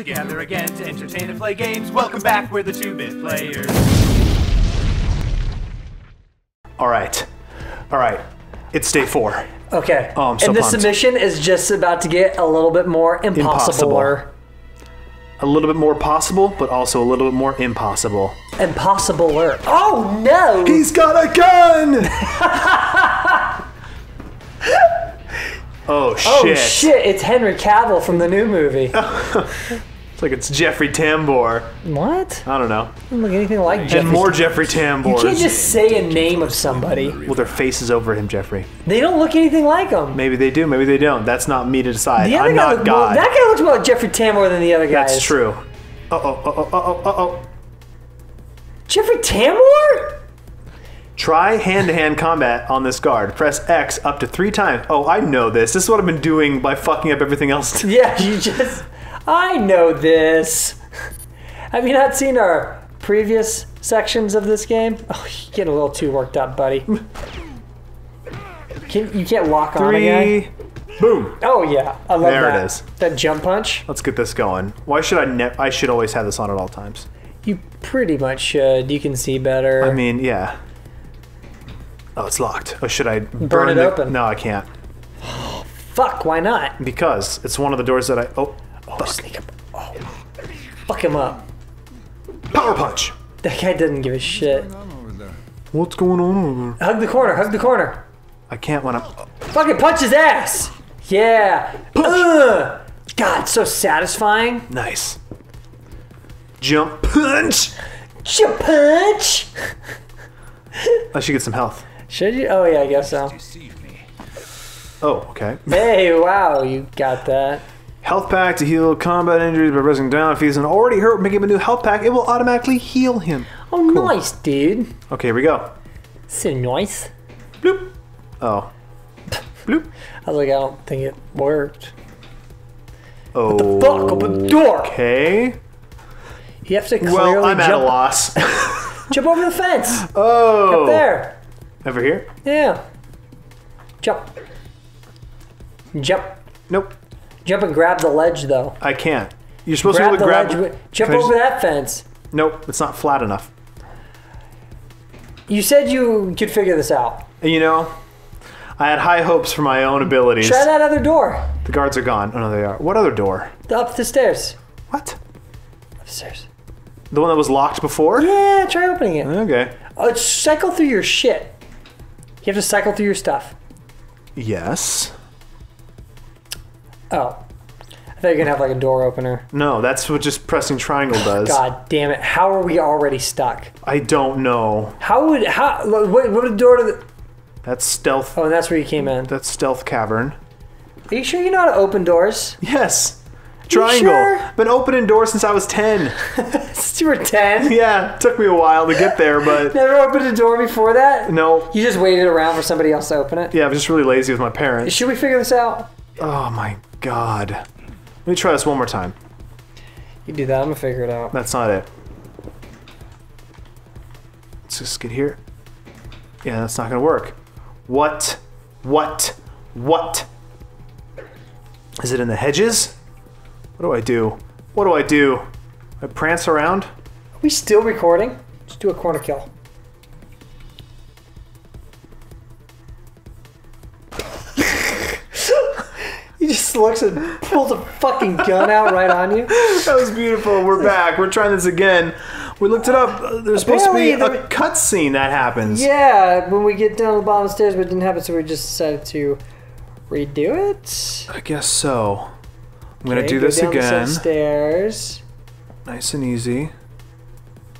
Together again to entertain and play games. Welcome back, we're the two bit players. All right. All right. It's day four. Okay. Oh, I'm so and the pumped. submission is just about to get a little bit more impossible. Impossible. A little bit more possible, but also a little bit more impossible. Impossibler. Oh no! He's got a gun! Oh, oh shit. oh shit! It's Henry Cavill from the new movie. It's like it's Jeffrey Tambor. what? I don't know. Doesn't look anything like And Jeffrey. more Jeffrey Tambor. you can't just say a name of somebody. Well, their faces over him, Jeffrey. They don't look anything like him. Maybe they do, maybe they don't. That's not me to decide. The other I'm guy not looked more, God. that guy looks more like Jeffrey Tambor than the other guy. That's true. Uh oh, uh oh, uh oh, uh oh. Jeffrey Tambor? Try hand to hand combat on this guard. Press X up to three times. Oh, I know this. This is what I've been doing by fucking up everything else. Yeah, you just. I know this. Have you not seen our previous sections of this game? Oh, you're getting a little too worked up, buddy. Can, you can't lock on a guy. Three. Boom. Oh yeah, I love There it that. is. That jump punch. Let's get this going. Why should I ne- I should always have this on at all times. You pretty much should. You can see better. I mean, yeah. Oh, it's locked. Oh, should I burn, it the- open. No, I can't. fuck. Why not? Because it's one of the doors that I. Oh, Oh, fuck. sneak up. Oh, fuck him up. Power punch. That guy doesn't give a shit. What's going on over there? Hug the corner. Hug the corner. I can't when I'm. Fucking punch his ass. Yeah. Ugh. God, so satisfying. Nice. Jump punch. Jump punch. I should get some health. Should you? Oh yeah, I guess so. Oh, okay. Hey, wow, you got that. Health pack to heal combat injuries by pressing down. If he's an already hurt, make him a new health pack. It will automatically heal him. Oh, nice, dude. Okay, here we go. So nice. Bloop. Oh. Bloop. I was like, I don't think it worked. Oh. What The fuck, open the door. Okay. You have to clearly Well, I'm at a loss. jump over the fence. oh. Up there. Over here? Yeah. Jump. Jump. Nope. Jump and grab the ledge, though. I can't. You're supposed Grab to be able to grab. ledge. Jump over just- that fence. Nope, it's not flat enough. You said you could figure this out. You know, I had high hopes for my own abilities. Try that other door. The guards are gone. Oh no, they are. What other door? Up the stairs. What? Upstairs. The one that was locked before? Yeah, try opening it. Okay. Oh, cycle through your shit. You have to cycle through your stuff. Yes. Oh. I thought you were gonna have like a door opener. No, that's what just pressing triangle does. God damn it! How are we already stuck? I don't know. How would how? What, what would the door to the? That's stealth. Oh, and that's where you came in. That's stealth cavern. Are you sure you know how to open doors? Yes. Triangle. sure? Been opening doors since I was 10. Since you were ten. yeah, took me a while to get there, but Never opened a door before that. no. You just waited around for somebody else to open it. Yeah, I was just really lazy with my parents. Should we figure this out? Oh my god. Let me try this one more time. You do that. I'm gonna figure it out. That's not it. Let's just get here. Yeah, that's not gonna work. What? What? What? Is it in the hedges? What do I do? What do I do? I prance around? Are we still recording? Just do a corner kill. Looks and pulls a fucking gun out right on you. That was beautiful. We're back. We're trying this again. We looked it up. Uh, There's supposed to be a cutscene that happens. Yeah, when we get down to the bottom of the stairs, but it didn't happen, so we just decided to redo it. I guess so. I'm gonna do go this down the again. Stairs. Nice and easy.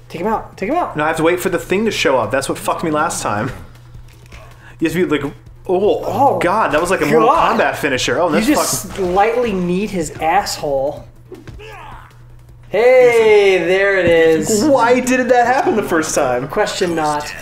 Take him out. Take him out. No, I have to wait for the thing to show up. That's what fucked me last time. You have to be like, Oh, oh, Oh, god, that was like a Mortal God. Kombat finisher. Oh, You that's just fucking. lightly knead his asshole. Hey, there it is. Why did that happen the first time? Question not.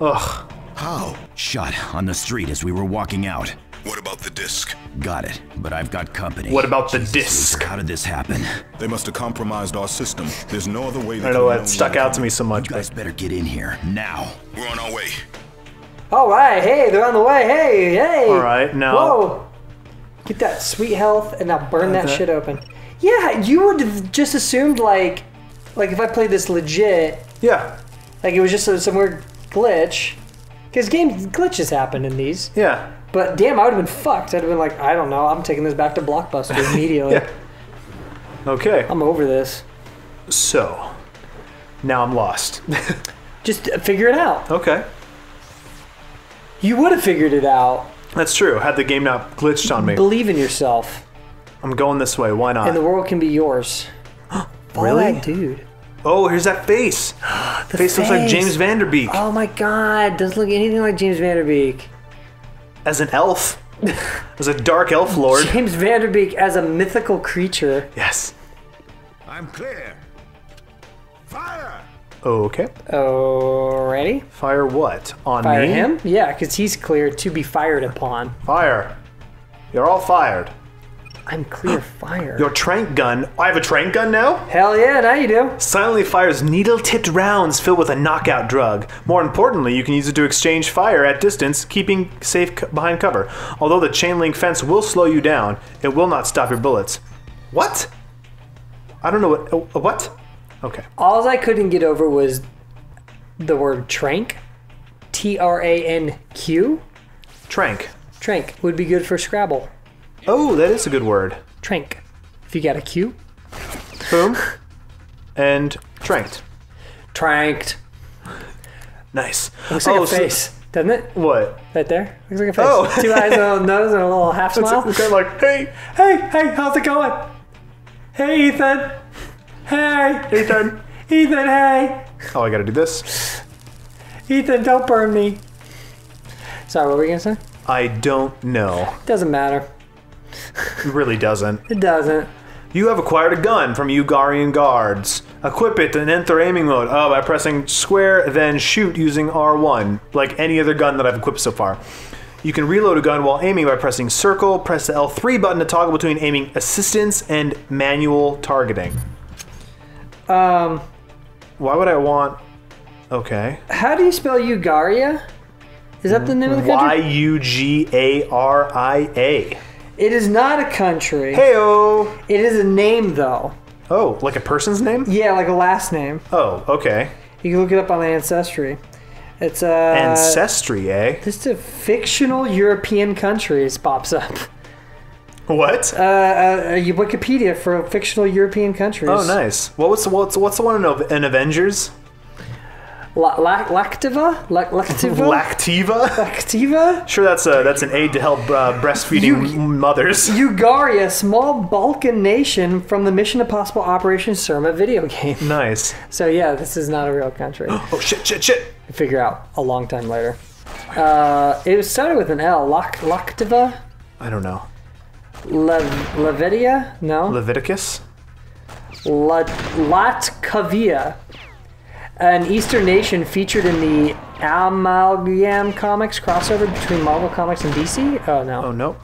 Ugh. How? Shot on the street as we were walking out. What about the disc? Got it, but I've got company. What about the Jesus, disc? How did this happen? They must have compromised our system. There's no other way. I don't know why it stuck out to me so much, You guys but better get in here now. We're on our way. All right, hey, they're on the way. Hey, hey. All right, now- Whoa. Get that sweet health and now burn that Okay. shit open. Yeah, you would have just assumed like, like if I played this legit, Yeah. like it was just a, some weird glitch. Because game glitches happen in these. Yeah. But damn, I would have been fucked. I'd have been like, I don't know. I'm taking this back to Blockbuster immediately. Yeah. Okay. I'm over this. So, now I'm lost. Just figure it out. okay. You would have figured it out. That's true. Had the game not glitched on me. Believe in yourself, I'm going this way. Why not? and the world can be yours. Follow Really? that dude. oh, here's that face. The Face looks like. James Van Der Beek Oh my god, doesn't look anything like James Van Der Beek. as an elf. as a dark elf lord. James Van Der Beek as a mythical creature. Yes. I'm clear. Fire! Okay. Alrighty. Fire what? On Fire me? him? Yeah, because he's clear to be fired upon. Fire. You're all fired. I'm clear fire. Your tranq gun. I have a tranq gun now? Hell yeah, now you do. Silently fires needle tipped rounds filled with a knockout drug. More importantly, you can use it to exchange fire at distance, keeping safe c- behind cover. Although the chain link fence will slow you down, it will not stop your bullets. What? I don't know what. uh, what? Okay. All I couldn't get over was the word tranq. T R A N Q. Tranq. Tranq would be good for Scrabble. Oh, that is a good word. Tranq. If you got a Q. Boom. and tranked. Tranked. Nice. Looks like Oh, a so- face, doesn't it? what? Right there. Looks like a face. Oh. Two eyes, a little nose, and a little half It's smile. kind of like, hey, Hey, hey, how's it going? Hey, Ethan. Hey, Ethan. Ethan. Hey, Oh, I gotta do this. Ethan. Don't burn me. Sorry, what were you gonna say? I don't know. Doesn't matter. It really doesn't. It doesn't. You have acquired a gun from Ugarian guards. Equip it and enter aiming mode oh, by pressing square, then shoot using R1, like any other gun that I've equipped so far. You can reload a gun while aiming by pressing circle, press the L3 button to toggle between aiming assistance and manual targeting. Um, Why would I want. Okay. how do you spell Ugaria? Is that the name of the Y country? U G A R I A. It is not a country. Heyo! It is a name, though. Oh, like a person's name? Yeah, like a last name. Oh, okay. You can look it up on Ancestry. It's uh, Ancestry, eh? just a fictional European countries pops up. What? Uh, uh, Wikipedia for fictional European countries. Oh, nice. What was what's what's the one in, in Avengers? La- La- Lactiva? La- Lactiva? Lactiva. Lactiva? Sure, that's a that's an aid to help uh, breastfeeding You- mothers. Ugaria, small Balkan nation from the Mission Impossible Operation Surma video game. Nice. So yeah, this is not a real country. Oh shit! Shit! Shit! Figure out a long time later. Uh, it started with an L. Lac- Lactiva? I don't know. Le- Levitia? No. Leviticus. La- Latkavia, an Eastern nation featured in the Amalgam Comics crossover between Marvel Comics and DC. Oh no, Oh no.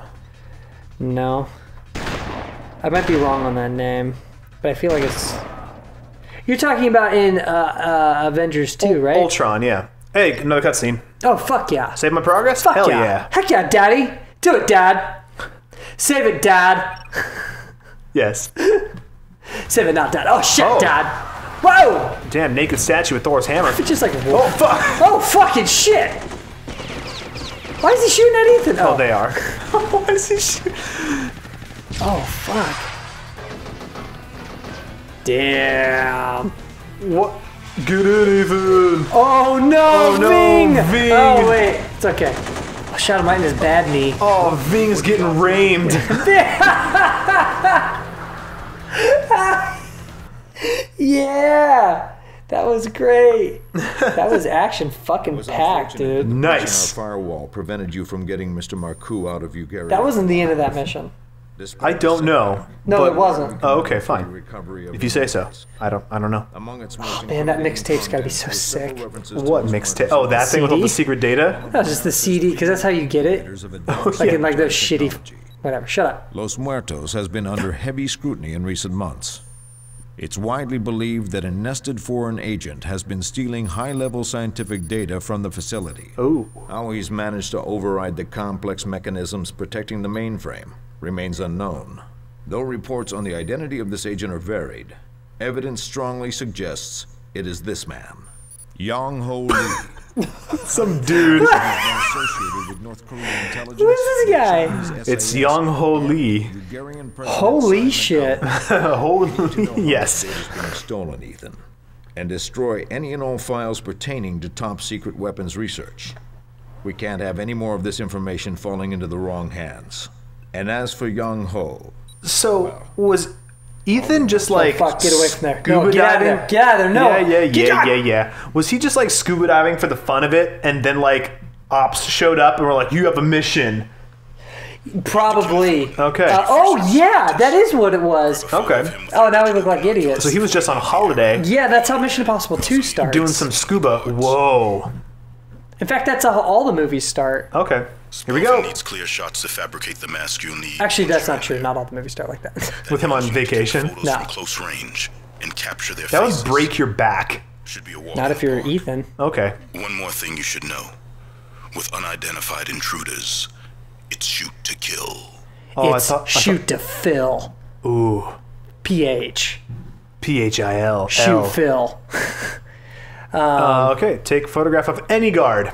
no, I might be wrong on that name, but I feel like it's. You're talking about in uh, uh, Avengers 2, right? Ultron. Yeah. Hey, another cutscene. Oh fuck yeah! Save my progress. Fuck Hell yeah. yeah. Heck yeah, Daddy! Do it, Dad! Save it, Dad! Yes. Save it, not Dad. Oh shit, Oh. Dad! Whoa! Damn, naked statue with Thor's hammer. It's just like Oh whoa. fuck! Oh fucking shit! Why is he shooting at Ethan? Oh, they are. Why is he shooting? Oh fuck! Damn! What? Get in, Ethan. Oh no, Oh, no, Ving! Ving. Oh wait, it's okay. I shot him right in his bad knee. Oh, Ving's getting ramed. Yeah, that was great. That was action fucking was packed, dude. Nice. Our firewall prevented you from getting Mr. Marcou out of Ugaria. That wasn't the end of that mission. I don't know. No, but- it wasn't. Oh, okay, fine. If you say so. I don't. I don't know. Among its oh, most man, that mixtape's gotta be so sick. What mixtape? Oh, of that thing with all the secret data. That was just the CD, because that's how you get it. leaders of oh, advanced Like in like those shitty, whatever. Shut up. Los Muertos has been under heavy scrutiny in recent months. It's widely believed that a nested foreign agent has been stealing high-level scientific data from the facility. Oh. How he's managed to override the complex mechanisms protecting the mainframe remains unknown. Though reports on the identity of this agent are varied, evidence strongly suggests it is this man, Yang Ho Lee. Some dude. associated with North Korean intelligence. Who is this guy? It's SAS, Young Ho Lee. Holy shit. Holy yes. is being stolen, Ethan, and destroy any and all files pertaining to top secret weapons research. We can't have any more of this information falling into the wrong hands. And as for Young Ho, So was Ethan just like fuck, get away from there. Scuba No, get out of diving? there. Get out of there. No. Yeah, yeah, Get yeah, yeah, yeah. Was he just like scuba diving for the fun of it, and then like ops showed up and were like, "You have a mission." Probably. Okay. Uh, oh yeah, that is what it was. Okay. Oh, now we look like idiots. So he was just on holiday yeah, that's how Mission Impossible 2 starts. doing some scuba. Whoa. In fact, that's how all the movies start. Okay. Here we go. needs clear shots to fabricate the mask you'll need. Actually, that's not true. Not all the movies start like that. With him on You need to take vacation. No. from close range and capture their That would break your back. Should be a walk not if you're park. Ethan. Okay. One more thing you should know. With unidentified intruders, it's shoot to kill. Oh, it's I thought. I shoot to fill. ooh. PH. P H I L. Shoot L. fill. Uh, okay. Take photograph of any guard.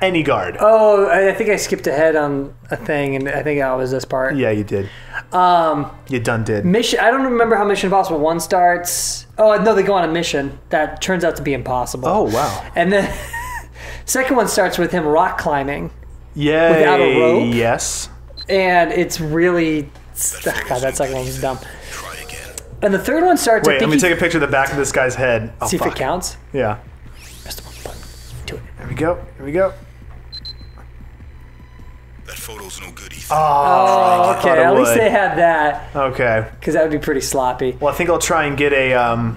Any guard. Oh, I think I skipped ahead on a thing, and I think that was this part. Yeah, you did. Um. You done did. Mission. I don't remember how Mission Impossible One starts. Oh no, they go on a mission that turns out to be impossible. Oh wow. And then second one starts with him rock climbing, Yeah. Without a rope? Yes. and it's really God, that second one was dumb. Try again. And the third one starts. I Wait, think let me he- take a picture of the back of this guy's head. Oh, see if it counts. Yeah. Press the button. Do it. Here we go. Here we go. That photo's no good, Ethan. Oh, okay. thought it At least they had that Okay. because that would be pretty sloppy. Well, I think I'll try and get a um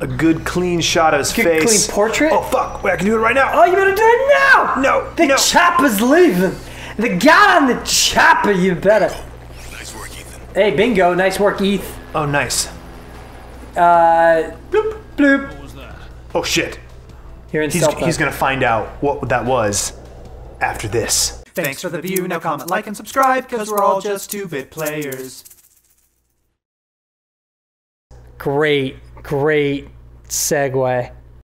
a good clean shot of his Good face. clean portrait? Oh fuck! Wait, I can do it right now. Oh, you better do it now! No, The no. chopper's leaving. The guy on the chopper, you better. Nice work, Ethan. Hey, bingo. Nice work, Eth. Oh, nice. Uh, bloop, bloop. Oh shit. You're in He's he's gonna find out what that was after this. Thanks for the view. Now comment, like, and subscribe, because we're all just two bit players. Great, great segue.